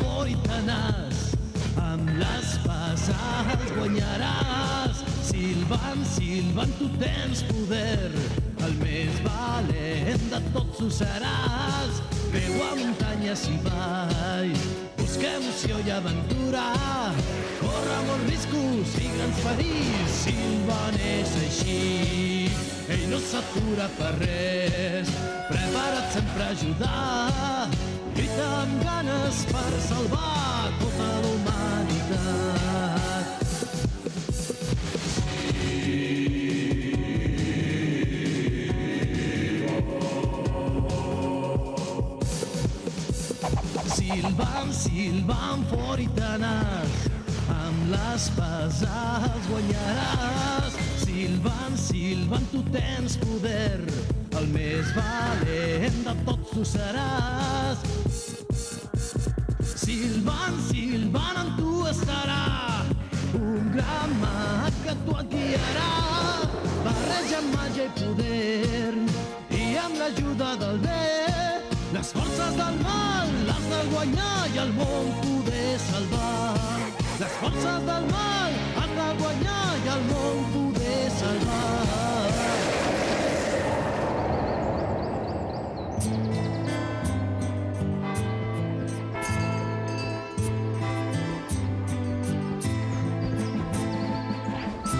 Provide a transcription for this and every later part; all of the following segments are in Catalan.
Fort i tenaç, amb l'espasa els guanyaràs. Silvan, silvan, tu tens poder, el més valent de tots ho seràs. Veu a muntanyes i valls, busca emoció i aventura, corre molts riscos i grans perills. Silvan és així, ell no s'atura per res, preparat sempre a ajudar, lluita amb ganes per salvar tota la Silvam, silvam, fort i tenaç, amb l'espasa els guanyaràs. Silvan, silvan, tu tens poder, el més valent de tots tu seràs. Silvan, silvan, amb tu estarà un gran mag que tu et guiarà. Barreja màgia i poder i amb l'ajuda del bé les forces del mal de guanyar i el món poder salvar. Les forces del mal has de guanyar i el món poder salvar.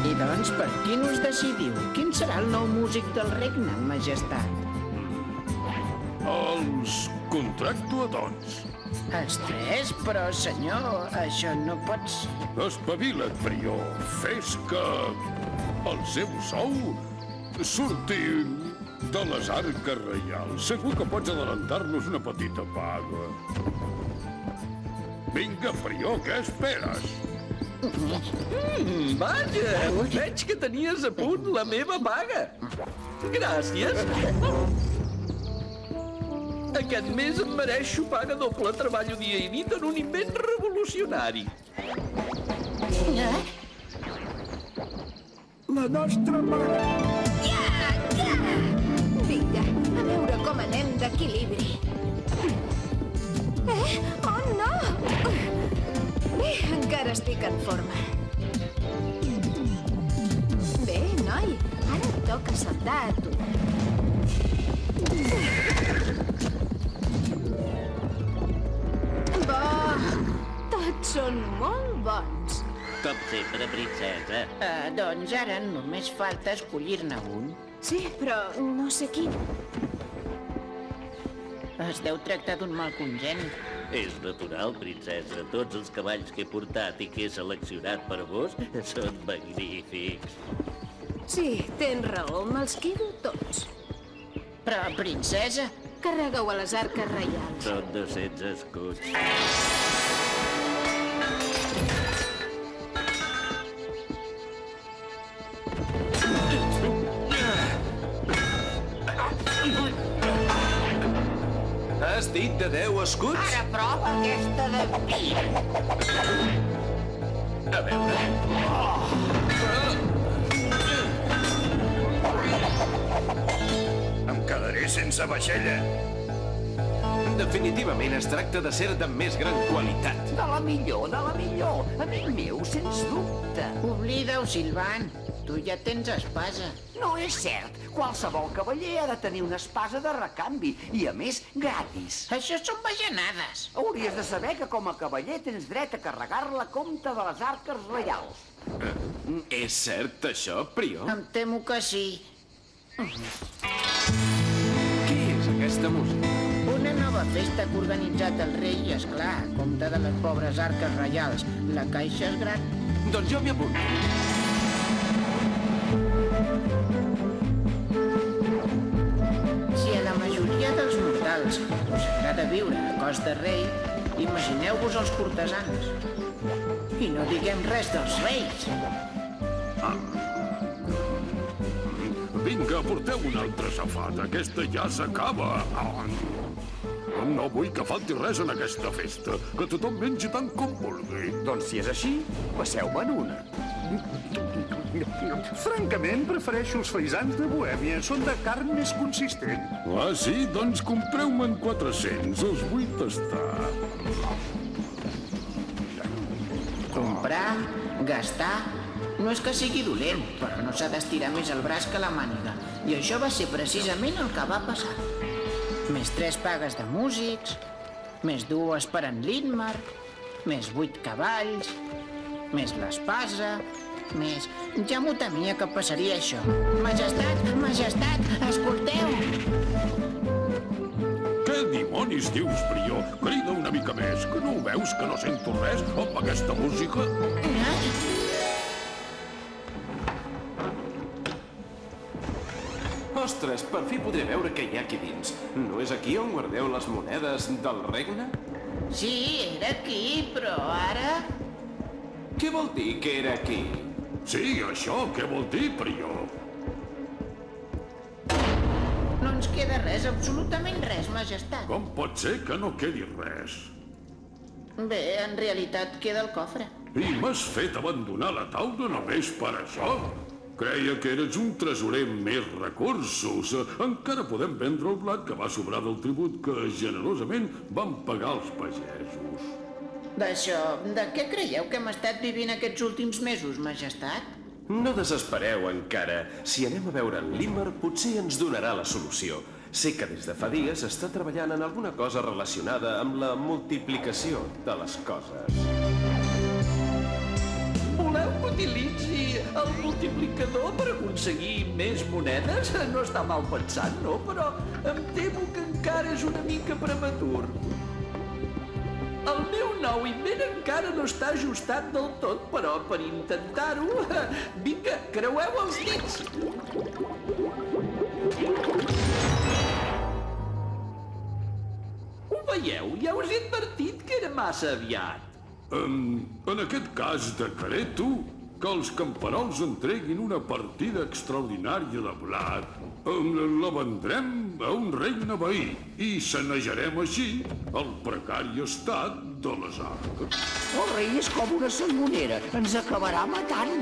I doncs, per quin us decidiu? Quin serà el nou músic del regne, majestat? Els contracto a tots. Els tres? Però, senyor, això no pots... Espavila't, prior. Fes que el seu sou surti de les arques reials. Segur que pots adelantar-nos una petita paga. Vinga, prior, què esperes? Mm, vaja, veig que tenies a punt la meva paga. Gràcies. Aquest mes em mereixo paga doble, treballo dia i nit en un invent revolucionari. Eh? La nostra mare... Ja, ja! Vinga, a veure com anem d'equilibri. Eh? Oh, no! Bé, encara estic en forma. Bé, noi, ara et toca saltar a tu. Són molt bons. Com sempre, princesa. Uh, doncs ara només falta escollir-ne un. Sí, però no sé quin. Es deu tractar d'un mal congènit. És natural, princesa. Tots els cavalls que he portat i que he seleccionat per vos són magnífics. Sí, tens raó, me'ls quedo tots. Però, princesa, Carregueu a les arques reials. Són 200 escuts. Has dit de 10 escuts? ara prova aquesta de... A veure... Em quedaré sense vaixella. Definitivament es tracta de ser de més gran qualitat. De la millor, de la millor. Amic meu, sens dubte. Oblida-ho, Silvan. Tu ja tens espasa. No és cert. Qualsevol cavaller ha de tenir una espasa de recanvi, i a més, gratis. Això són bajanades. Hauries de saber que com a cavaller tens dret a carregar-la a compte de les arques reials. És cert, això, prior? Em temo que sí. Què és aquesta música? Una nova festa que ha organitzat el rei i, esclar, a compte de les pobres arques reials. La caixa és gran. Doncs jo m'hi apunto. Mortals us agrada viure a cos de rei, imagineu-vos els cortesans. I no diguem res dels reis. Vinga, porteu una altra safata. Aquesta ja s'acaba. No vull que falti res en aquesta festa. Que tothom mengi tant com vulgui. Doncs si és així, passeu-me'n una. Francament, prefereixo els faisans de Bohèmia. Són de carn més consistent. Ah, sí? Doncs compreu-me'n 400. Els vull tastar. Comprar, gastar... No és que sigui dolent, però no s'ha d'estirar més el braç que la màniga. I això va ser precisament el que va passar. Més tres pagues de músics, més dues per en Lindmar, més vuit cavalls, més l'espasa, més... Ja m'ho temia que passaria això. Majestat, majestat, escolteu! Què dimonis dius, Prior? Crida una mica més, que no ho veus que no sento res amb aquesta música? Ai! Ostres, per fi podré veure què hi ha aquí dins. No és aquí on guardeu les monedes del regne? Sí, era aquí, però ara... Què vol dir que era aquí? Sí, això, què vol dir, Prior? No ens queda res, absolutament res, majestat. Com pot ser que no quedi res? Bé, en realitat queda el cofre. I m'has fet abandonar la taula només per això? Creia que eres un tresorer amb més recursos. Encara podem vendre el blat que va sobrar del tribut que generosament van pagar els pagesos. D'això, de què creieu que hem estat vivint aquests últims mesos, majestat? No desespereu encara. Si anem a veure en Limmer, potser ens donarà la solució. Sé que des de fa dies està treballant en alguna cosa relacionada amb la multiplicació de les coses. Voleu que utilitzi el multiplicador per aconseguir més monedes? No està mal pensat, no? Però em temo que encara és una mica prematur. El meu nou invent encara no està ajustat del tot, però per intentar-ho... Vinga, creueu els dits! Ho veieu? Ja us he advertit que era massa aviat. Um, en aquest cas decreto que els camperols entreguin una partida extraordinària de blat. La vendrem a un regne veí i sanejarem així el precari estat de les arques. El rei és com una sangonera. Ens acabarà matant.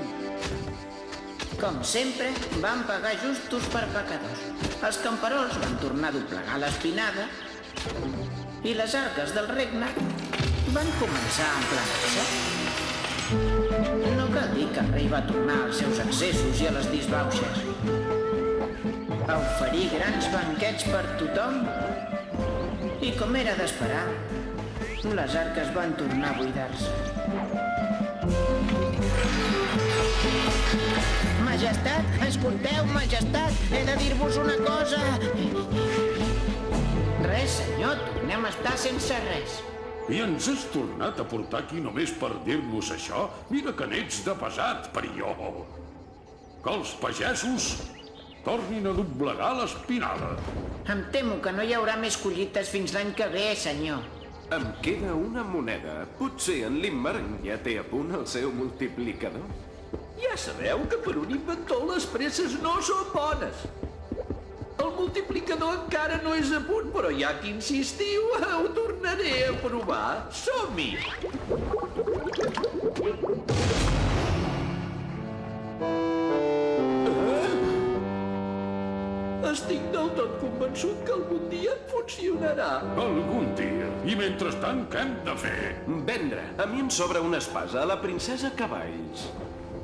Com sempre, van pagar justos per pecadors. Els camperols van tornar a doblegar l'espinada i les arques del regne van començar a emplenar-se. Dir que el rei va tornar als seus excessos i a les disbauxes. A oferir grans banquets per tothom i, com era d'esperar, les arques van tornar a buidar-se. Majestat, escolteu, majestat, he de dir-vos una cosa. Res, senyor, tornem a estar sense res. I ens has tornat a portar aquí només per dir-nos això? Mira que n'ets de pesat, Prior. Que els pagesos tornin a doblegar l'espinada. Em temo que no hi haurà més collites fins l'any que ve, senyor. Em queda una moneda. Potser en Limmer ja té a punt el seu multiplicador. Ja sabeu que per un inventor les presses no són bones. Multiplicador encara no és a punt, però ja que insistiu, ho tornaré a provar. Som-hi! Eh? Estic del tot convençut que algun dia funcionarà. Algun dia. I mentrestant, què hem de fer? Vendre. A mi em sobra una espasa a la princesa Cavalls.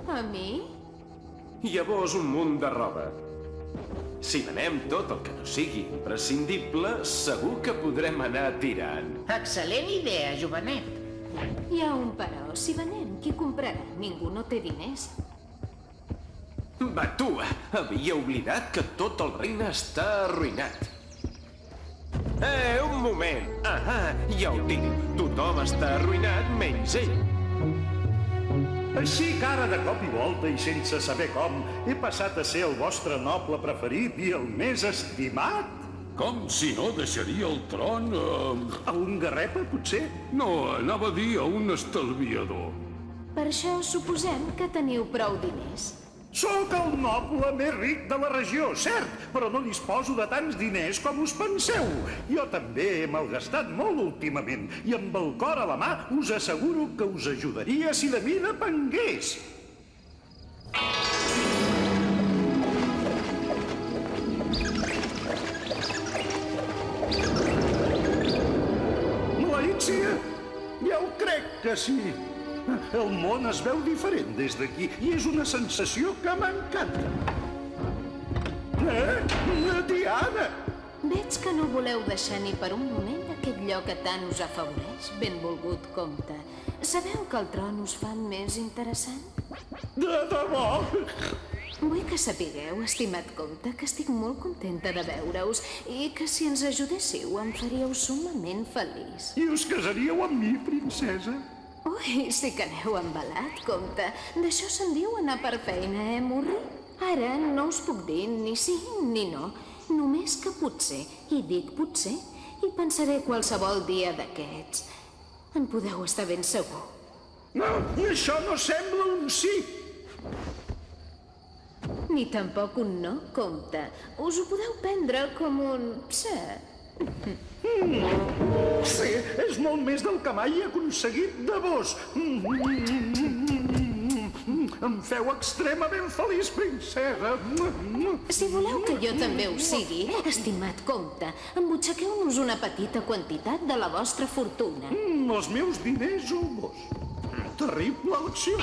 A mi? Llavors un munt de roba. Si venem tot el que no sigui imprescindible, segur que podrem anar tirant. Excel·lent idea, jovenet. Hi ha un però. Si venem, qui comprarà? Ningú no té diners. Batua, havia oblidat que tot el regne està arruïnat. Eh, un moment. Ah, ja ho tinc. Tothom està arruïnat menys ell. Així que ara, de cop i volta i sense saber com, he passat a ser el vostre noble preferit i el més estimat? Com si no deixaria el tron a... A un garrepa, potser? No, anava a dir a un estalviador. Per això suposem que teniu prou diners. Sóc el noble més ric de la regió, cert, però no disposo de tants diners com us penseu. Jo també he malgastat molt últimament i amb el cor a la mà us asseguro que us ajudaria si de mi depengués. Malícia? Ja ho crec que sí. El món es veu diferent des d'aquí i és una sensació que m'encanta. Eh? Diana! Veig que no voleu deixar ni per un moment aquest lloc que tant us afavoreix, benvolgut comte. Sabeu que el tron us fa més interessant? De debò! Vull que sapigueu, estimat comte, que estic molt contenta de veure-us i que si ens ajudéssiu em faríeu sumament feliç. I us casaríeu amb mi, princesa? Ui, sí que aneu embalat, comte. D'això se'n diu anar per feina, eh, Murri? Ara no us puc dir ni sí ni no. Només que potser, i dic potser, i pensaré qualsevol dia d'aquests. En podeu estar ben segur. No, això no sembla un sí. Ni tampoc un no, comte. Us ho podeu prendre com un sí. Sí, és molt més del que mai he aconseguit de vos. Em feu extremament feliç, princesa. Si voleu que jo també ho sigui, estimat comte, embutxaqueu-nos una petita quantitat de la vostra fortuna. Mm, els meus diners o vos? Terrible elecció.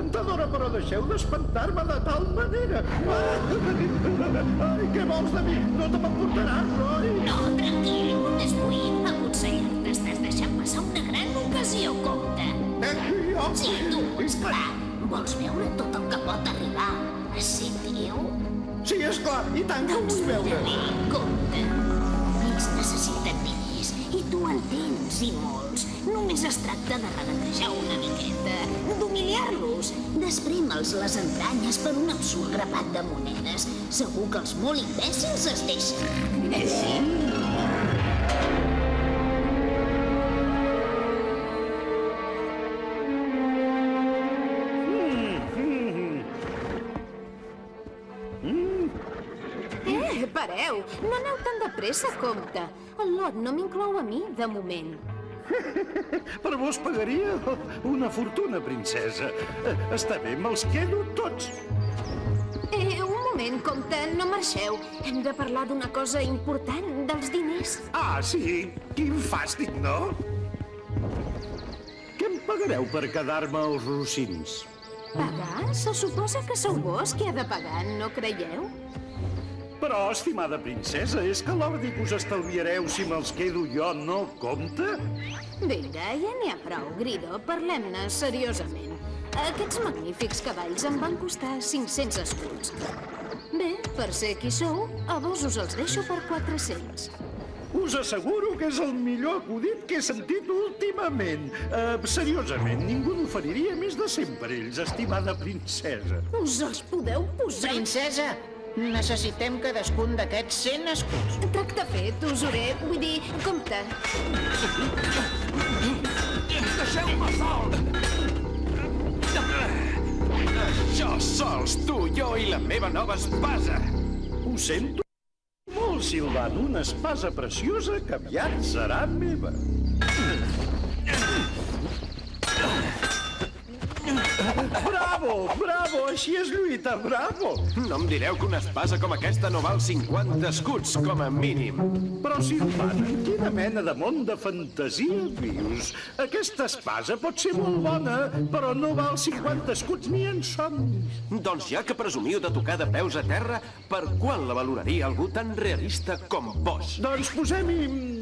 Encantadora, però deixeu d'espantar-me de tal manera. Ah, ai, què vols de mi? No te m'emportaràs, oi? No, tranquil, només vull aconsellar-te. Estàs deixant passar una gran ocasió, compte. Eh, jo? Sí, tu, esclar. Vols veure tot el que pot arribar a ser teu? Sí, esclar, i tant que ho vull veure. Bé, compte. I molts. Només es tracta de regatejar una miqueta, d'humiliar-los, d'esprime'ls les entranyes per un absurd grapat de monedes. Segur que els molt imbècils es deixen. Eh, sí? Pareu! No aneu tan de pressa, comte. El lot no m'inclou a mi, de moment. Per vos pagaria una fortuna, princesa. Eh, Està bé, me'ls quedo tots. Eh, un moment, comte, no marxeu. Hem de parlar d'una cosa important, dels diners. Ah, sí? Quin fàstic, no? Què em pagareu per quedar-me els rossins? Pagar? Se suposa que sou vos qui ha de pagar, no creieu? Però, estimada princesa, és que l'ordre que us estalviareu si me'ls quedo jo no compta? Vinga, ja n'hi ha prou, Grido. Parlem-ne seriosament. Aquests magnífics cavalls em van costar 500 escuts. Bé, per ser qui sou, a vos us els deixo per 400. Us asseguro que és el millor acudit que he sentit últimament. Uh, seriosament, ningú n'oferiria més de 100 per ells, estimada princesa. Us els podeu posar... Princesa, necessitem cadascun d'aquests 100 escuts. Tracte fet, usuré. Vull dir, compte. Deixeu-me sol! Això sols, tu, jo i la meva nova espasa. Ho sento molt, Silvan, una espasa preciosa que aviat serà meva. Bravo, bravo, així és lluita, bravo. No em direu que una espasa com aquesta no val 50 escuts, com a mínim. Però, Silvan, en quina mena de món de fantasia vius? Aquesta espasa pot ser molt bona, però no val 50 escuts ni en somnis. Doncs ja que presumiu de tocar de peus a terra, per quan la valoraria algú tan realista com vos? Doncs posem-hi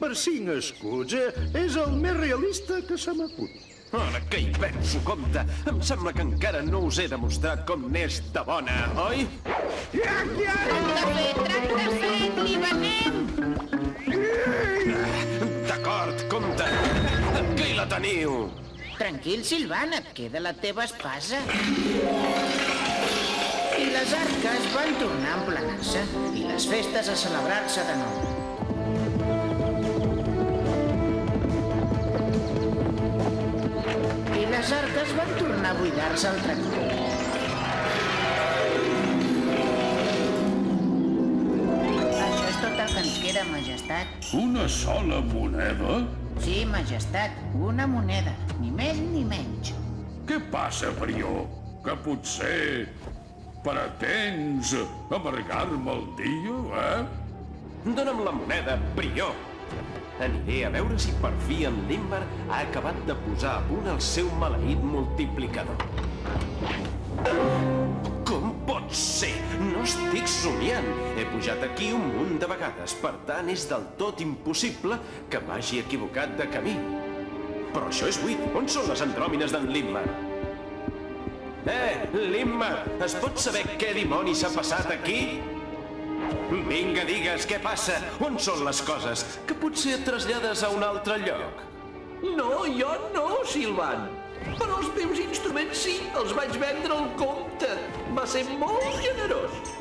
per cinc escuts. Eh? És el més realista que se m'acut. Ara que hi penso, compte, em sembla que encara no us he demostrat com n'és de bona, oi? Ja, ja! Tracte fet, tracte fet, li venem! D'acord, compte. Aquí la teniu. Tranquil, Silvan, et queda la teva espasa. I les arques van tornar a emplenar-se i les festes a celebrar-se de nou. Les arques van tornar a buidar-se altre cop. Això és tot el que ens queda, majestat. Una sola moneda? Sí, majestat, una moneda, ni més ni menys. Què passa, Prió? Que potser pretens amargar-me el dia, eh? Dóna'm la moneda, Prió. Aniré a veure si per fi en Limber ha acabat de posar a punt el seu maleït multiplicador. Com pot ser? No estic somiant. He pujat aquí un munt de vegades, per tant és del tot impossible que m'hagi equivocat de camí. Però això és buit. On són les andròmines d'en Limmer? Eh, Limmer, es pot saber què dimonis ha passat aquí? Vinga, digues, què passa? On són les coses? Que potser et trasllades a un altre lloc? No, jo no, Silvan. Però els meus instruments sí, els vaig vendre al comte. Va ser molt generós.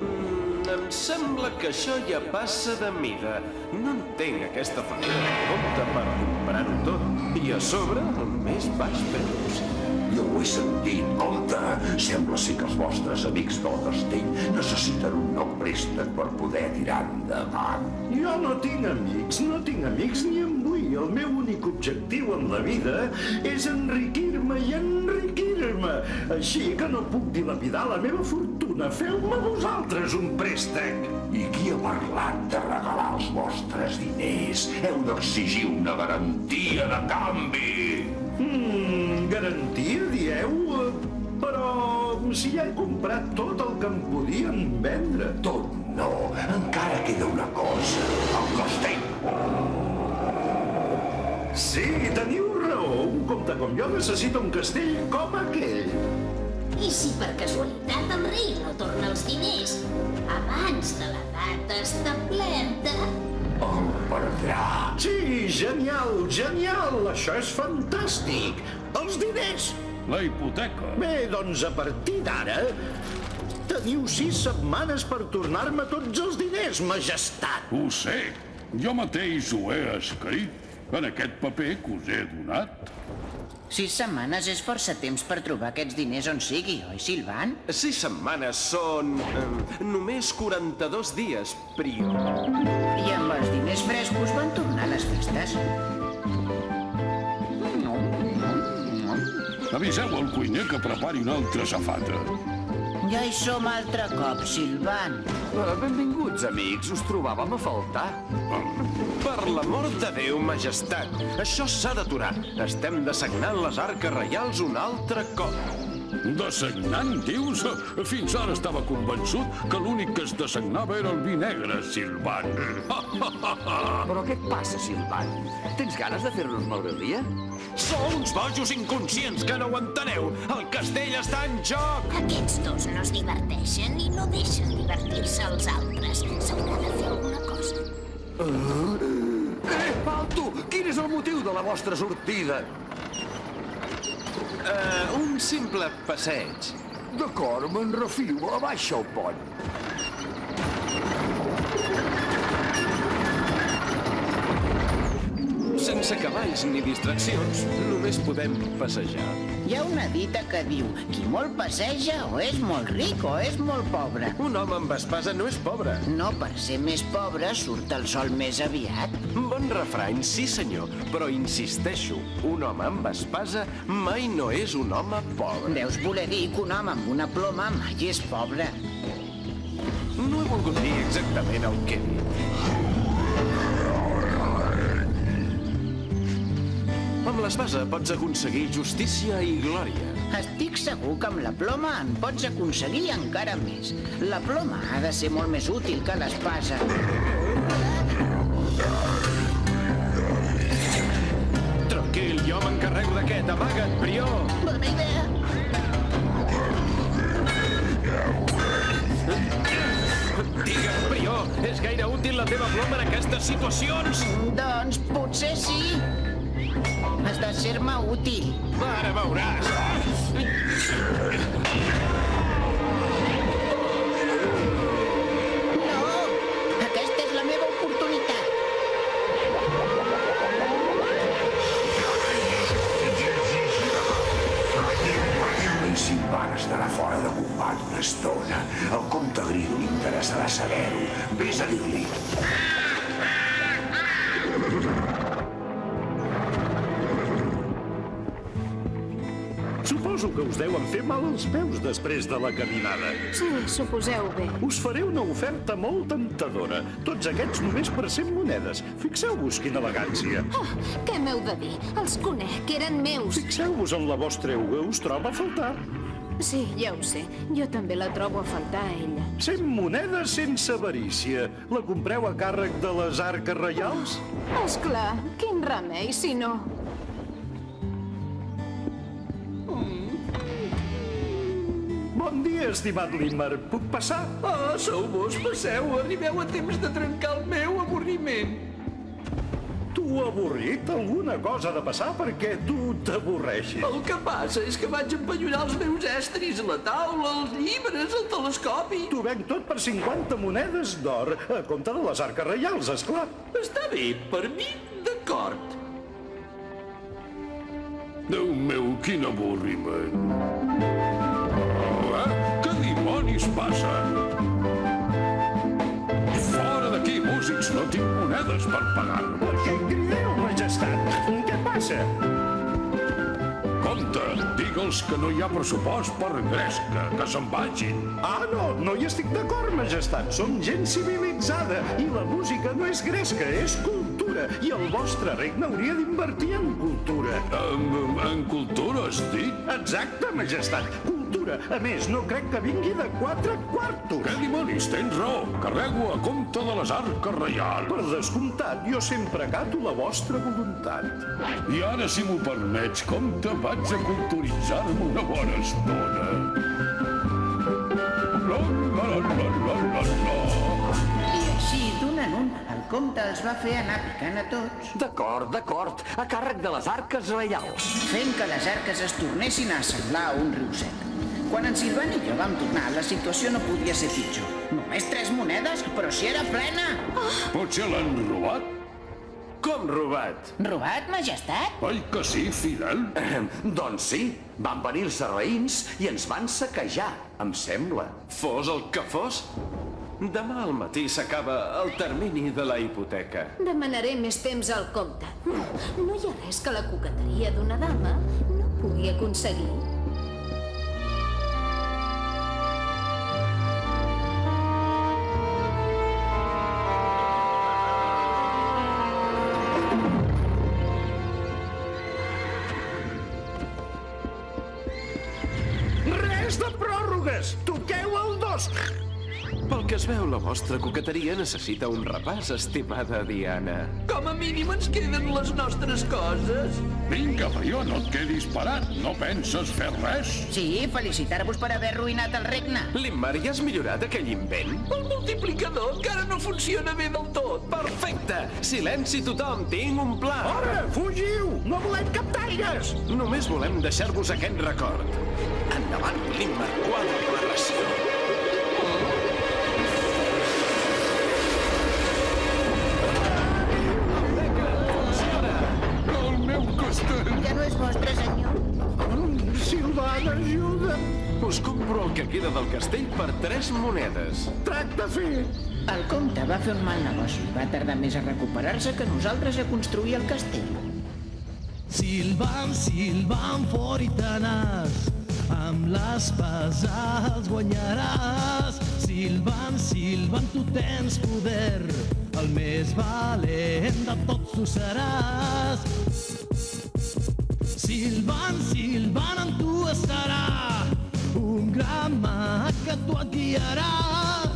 Mm, em sembla que això ja passa de mida. No entenc aquesta família de compte per comprar-ho tot. I a sobre, el més baix preu. Jo ho he sentit, compte. Sembla ser que els vostres amics del castell necessiten un nou préstec per poder tirar endavant. Jo no tinc amics, no tinc amics ni en vull. El meu únic objectiu en la vida és enriquir-me i enriquir-me. Així que no puc dilapidar la meva fortuna. Feu-me vosaltres un préstec. I qui ha parlat de regalar els vostres diners? Heu d'exigir una garantia de canvi. Si ja he comprat tot el que em podien vendre. Tot no, encara queda una cosa. El castell. Sí, teniu raó. Un comte com jo necessita un castell com aquell. I si per casualitat el rei no torna els diners abans de la data establerta, El perdrà. Sí, genial, genial. Això és fantàstic. Els diners. La hipoteca. Bé, doncs a partir d'ara teniu sis setmanes per tornar-me tots els diners, majestat. Ho sé. Jo mateix ho he escrit en aquest paper que us he donat. Sis setmanes és força temps per trobar aquests diners on sigui, oi, Silvan? Sis setmanes són... Eh, només 42 dies, Prió. I amb els diners frescos van tornar a les festes. Aviseu al cuiner que prepari una altra safata. Ja hi som altre cop, Silvan. Benvinguts, amics. Us trobàvem a faltar. Per l'amor de Déu, majestat, això s'ha d'aturar. Estem dessagnant les arques reials un altre cop. Dessagnant, dius? Fins ara estava convençut que l'únic que es dessagnava era el vi negre, Silvan. Però què et passa, Silvan? Tens ganes de fer-nos malbé el dia? Sou uns bojos inconscients que no ho enteneu. El castell està en joc. aquests dos no es diverteixen i no deixen divertir-se els altres. S'haurà de fer alguna cosa. Eh, alto! Quin és el motiu de la vostra sortida? Uh, un simple passeig. D'acord, me'n refio. Abaixa el pont. Sense cavalls ni distraccions, només podem passejar. Hi ha una dita que diu qui molt passeja o és molt ric o és molt pobre. Un home amb espasa no és pobre. No per ser més pobre surt el sol més aviat. Bon refrany, sí senyor, però insisteixo, un home amb espasa mai no és un home pobre. Deus voler dir que un home amb una ploma mai és pobre. No he volgut dir exactament el que he dit. Amb l'espasa pots aconseguir justícia i glòria. Estic segur que amb la ploma en pots aconseguir encara més. La ploma ha de ser molt més útil que l'espasa. D'aquest. Amaga't, Brió! Bona idea. Digue'm, Brió, és gaire útil la teva ploma en aquestes situacions? Doncs potser sí. Has de ser-me útil. Ara veuràs. Que us deuen fer mal als peus després de la caminada. Sí, suposeu bé. Us faré una oferta molt temptadora. Tots aquests només per 100 monedes. Fixeu-vos quina elegància. Oh, què m'heu de dir? Els conec, eren meus. Fixeu-vos en la vostra euga, us troba a faltar. Sí, ja ho sé. Jo també la trobo a faltar a ella. 100 monedes sense avarícia. La compreu a càrrec de les arques reials? És clar, quin remei, si no... Bon dia, estimat Limmer. Puc passar? Ah, sou vos, passeu, arribeu a temps de trencar el meu avorriment. Tu avorrit? Alguna cosa ha de passar perquè tu t'avorreixis. El que passa és que vaig empenyorar els meus estris, la taula, els llibres, el telescopi. T'ho venc tot per 50 monedes d'or, a compte de les arques reials, és clar. Està bé, per mi, d'acord. Déu meu, quin avorriment. Dimonis passa? Fora d'aquí, músics, no tinc monedes per pagar-me. Què crideu, majestat? Què passa? Compte, digue'ls que no hi ha pressupost per gresca, que se'n vagin. Ah, no, no hi estic d'acord, majestat. Som gent civilitzada i la música no és gresca, és cultura. I el vostre regne hauria d'invertir en cultura. En, en cultura, has dit? Exacte, majestat. Cultura. A més, no crec que vingui de quatre quartos. Què dimonis, tens raó. Carrego a compte de les arques reials. Per descomptat, jo sempre acato la vostra voluntat. I ara, si m'ho permets, compte, vaig a culturitzar-me una bona estona. La, la, la, la, la, la, la. I així, d'un en un, el comte els va fer anar picant a tots, D'acord, d'acord. A càrrec de les arques reials. fent que les arques es tornessin a semblar un riu sec. Quan en Silvan i jo vam tornar, la situació no podia ser pitjor. Només tres monedes, però si era plena! Potser l'han robat? Com robat? Robat, majestat? Oi que sí, Fidel? Ehem, doncs sí, van venir els sarraïns i ens van saquejar, em sembla. Fos el que fos? Demà al matí s'acaba el termini de la hipoteca. Demanaré més temps al compte. No hi ha res que la coqueteria d'una dama no pugui aconseguir. Res de pròrrogues! Toqueu el dos! Pel que es veu, la vostra coqueteria necessita un repàs, estimada Diana. Com a mínim ens queden les nostres coses. Vinga, Brió, no et quedis parat. No penses fer res? Sí, felicitar-vos per haver arruïnat el regne. Limmar, ja has millorat aquell invent? El multiplicador encara no funciona bé del tot. Perfecte! Silenci tothom, tinc un pla! Ara, fugiu! No volem captaires! Només volem deixar-vos aquest record. Quàdruple ració. El meu castell! Ja no és vostre, senyor. Silvana, ajuda! Us compro el que queda del castell per tres monedes. Tracte fet! El comte va fer un mal negoci. Va tardar més a recuperar-se que nosaltres a construir el castell. Silvan, Silvan, fora i tenaç, amb l'espasa els guanyaràs. Silvan, Silvan, tu tens poder, el més valent de tots tu seràs. Silvan, Silvan, amb tu estarà un gran mag que tu et guiarà.